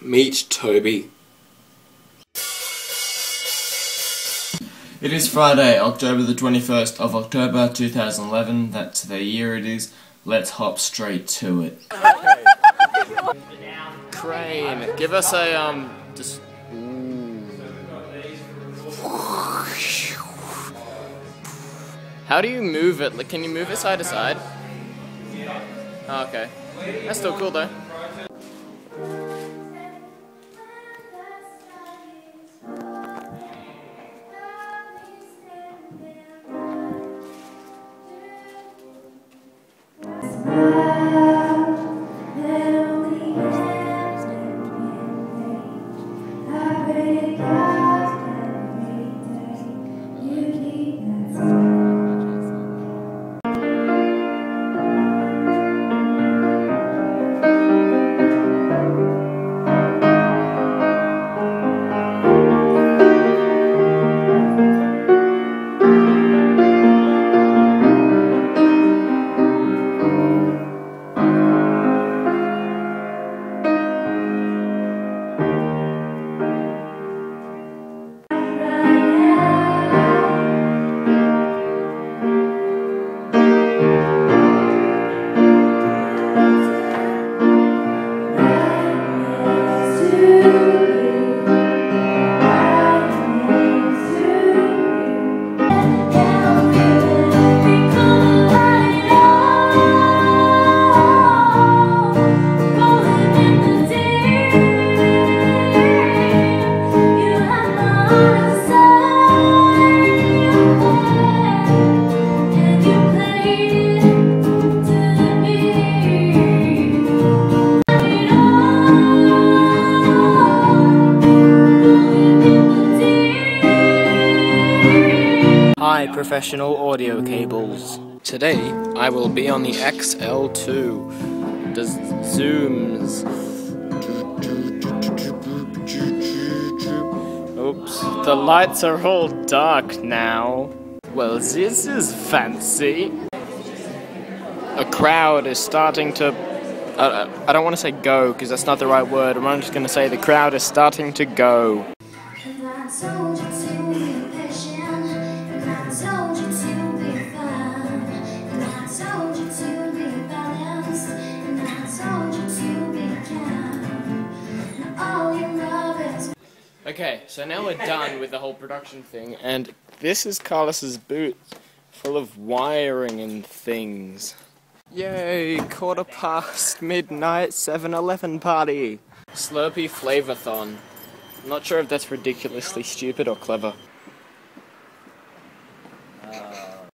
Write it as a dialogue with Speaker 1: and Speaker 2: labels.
Speaker 1: Meet Toby.
Speaker 2: It is Friday, October the 21st of October 2011. That's the year it is. Let's hop straight to it. Crane, give us a, um, just. How do you move it? Like, can you move it side to side? Oh, okay. That's still cool though.
Speaker 3: High professional audio cables.
Speaker 2: Today, I will be on the XL2. Does zooms. Oops, the lights are all dark now. Well, this is fancy. A crowd is starting to. Uh, I don't want to say go because that's not the right word. I'm just going to say the crowd is starting to go.
Speaker 4: Told you to be fun, and I told you to be balanced, and I told you to be kind. And all you love is
Speaker 2: Okay, so now we're done with the whole production thing, and this is Karlis's boot, full of wiring and things. Yay, quarter past midnight 7 Eleven party! Slurpee Flavothon. I'm not sure if that's ridiculously stupid or clever.